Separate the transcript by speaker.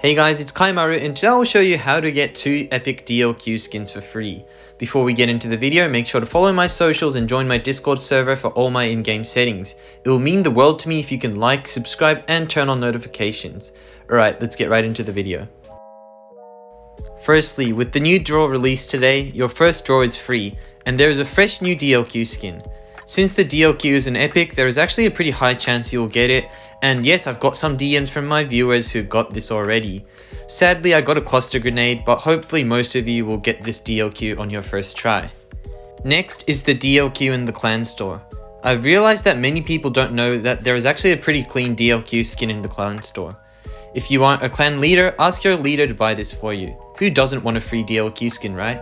Speaker 1: Hey guys, it's Kaimaru and today I will show you how to get 2 epic DLQ skins for free. Before we get into the video, make sure to follow my socials and join my Discord server for all my in-game settings. It will mean the world to me if you can like, subscribe and turn on notifications. Alright, let's get right into the video. Firstly, with the new draw released today, your first draw is free, and there is a fresh new DLQ skin. Since the DLQ is an epic, there is actually a pretty high chance you'll get it, and yes, I've got some DMs from my viewers who got this already. Sadly, I got a cluster grenade, but hopefully most of you will get this DLQ on your first try. Next is the DLQ in the clan store. I've realized that many people don't know that there is actually a pretty clean DLQ skin in the clan store. If you want a clan leader, ask your leader to buy this for you. Who doesn't want a free DLQ skin, right?